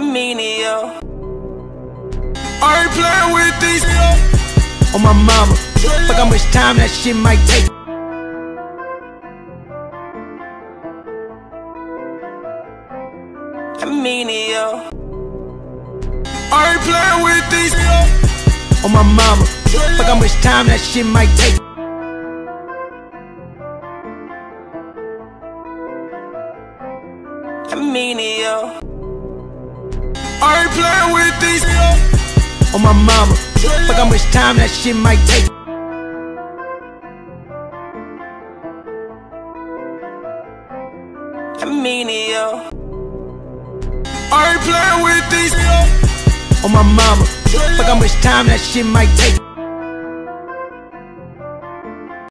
menial. I ain't playing with these. On my mama, fuck how much time that shit might take. Menial. I ain't playing with these. On my mama, fuck how much time that shit might take. Menial. I ain't playing with these. On my mama, fuck how much time that shit might take. Menial. I ain't playing with these. On my mama, fuck how much time that shit might take.